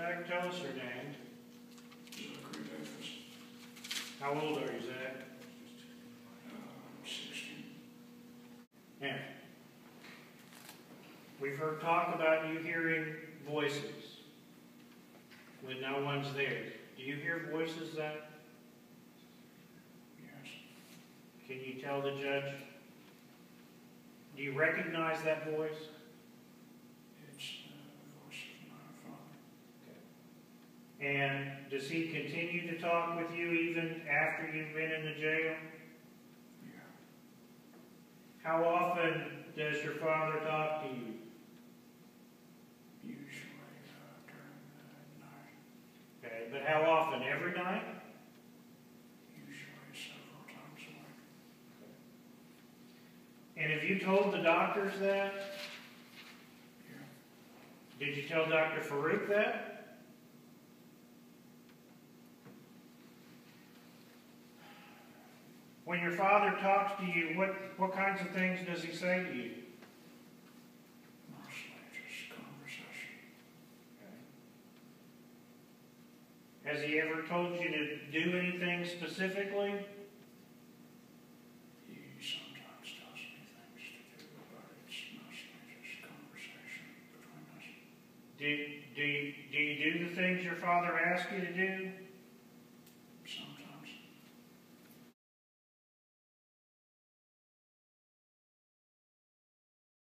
Zach, tell us your name. Zachary Davis, How old are you, Zach? uh, sixty. Now, we've heard talk about you hearing voices when no one's there. Do you hear voices, Zach? Yes, Can you tell the judge? Do you recognize that voice? it's the voice of my father. And does he continue to talk with you even after you've been in the jail? Yeah, How often does your father talk to you? usually uh, during the night, Okay, but how often? Every night? usually several times a week. And have you told the doctors that? Yeah, Did you tell Dr. Farouk that? When your father talks to you, what, what kinds of things does he say to you? mostly just conversation. Has he ever told you to do anything specifically? He sometimes tells me things to do, but it's mostly just conversation between us. Do, do, you, do you do the things your father asks you to do?